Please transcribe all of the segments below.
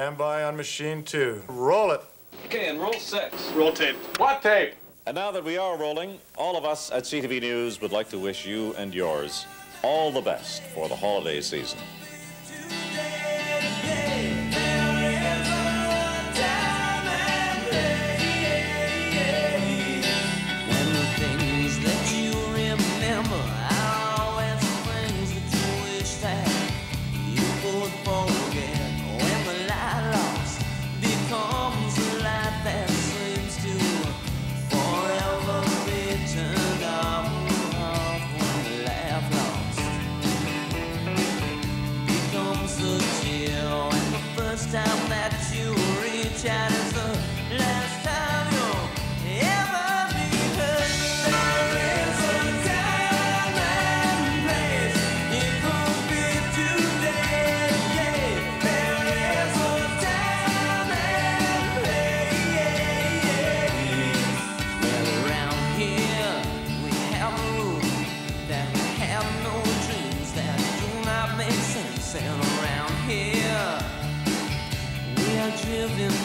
Standby on machine two. Roll it. Okay, and roll six. Roll tape. What tape? And now that we are rolling, all of us at CTV News would like to wish you and yours all the best for the holiday season. myself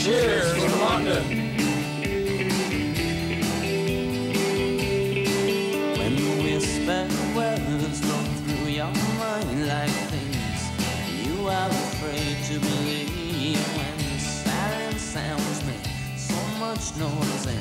Cheers from London. When the whisper words blow through your mind like things you are afraid to believe, when silence sounds make so much noise.